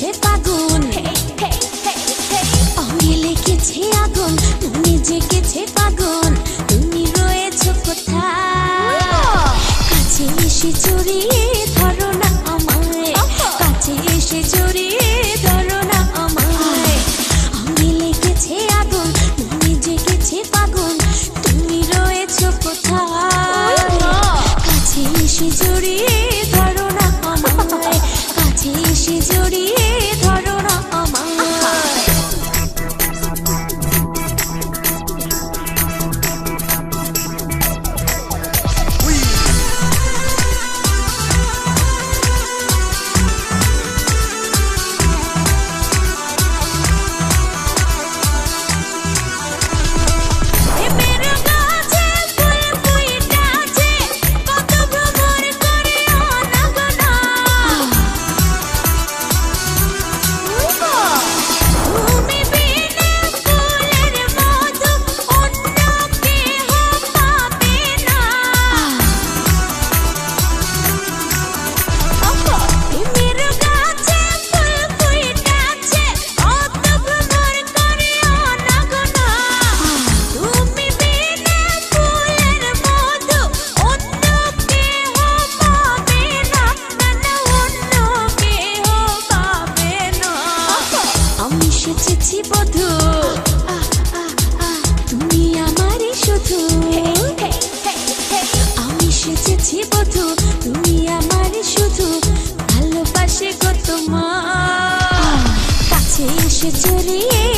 Hip-hop. বুঝেছি আমারই শুধু। আমি আমারই শুধু। ভালোবাসে তোমার কাছে এসে জড়িয়ে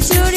to